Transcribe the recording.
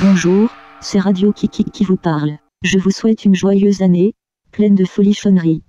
Bonjour, c'est Radio Kiki qui vous parle. Je vous souhaite une joyeuse année, pleine de folichonnerie.